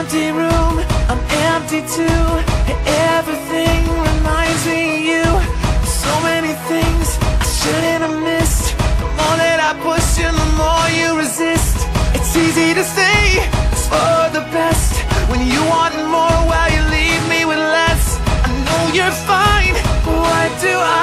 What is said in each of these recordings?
empty room, I'm empty too. do I?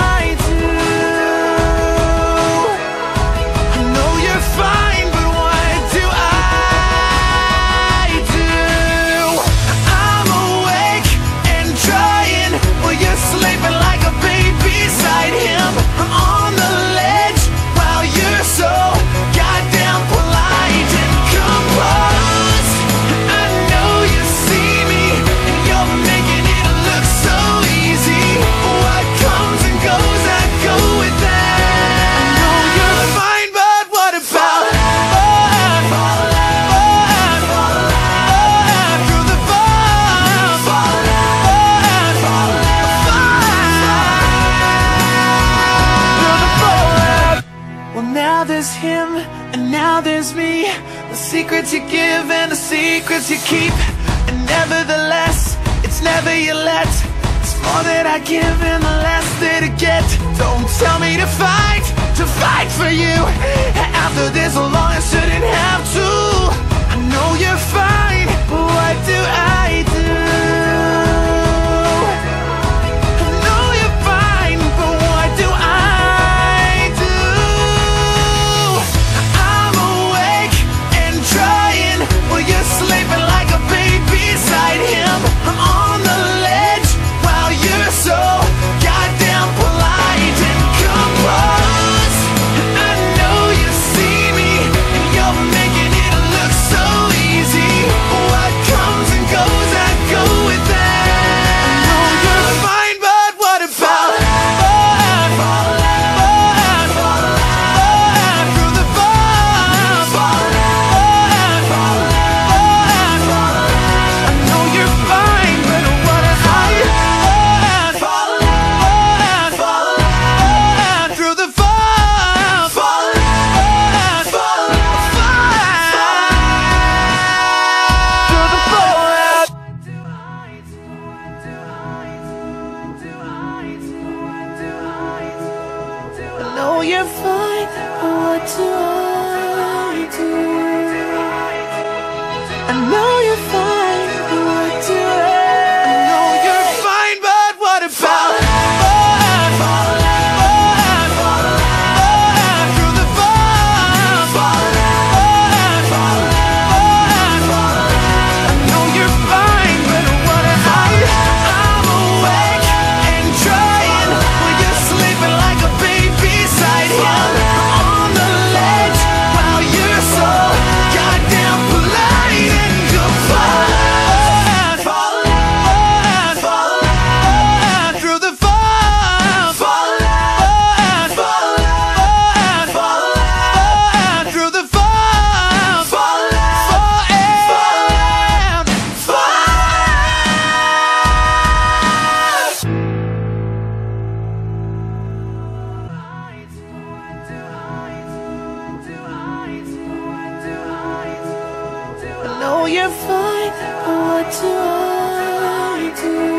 there's him, and now there's me. The secrets you give and the secrets you keep. And nevertheless, it's never you let. It's more that I give and the less that I get. Don't tell me to fight, to fight for you. After this long, I shouldn't you're fine, but what do I do? I know you're fine. know you're fine, but what do I do?